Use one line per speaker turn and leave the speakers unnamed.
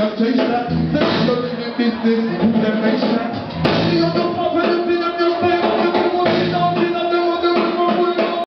I've chased that. Let's at this, who that makes that. See, I'm the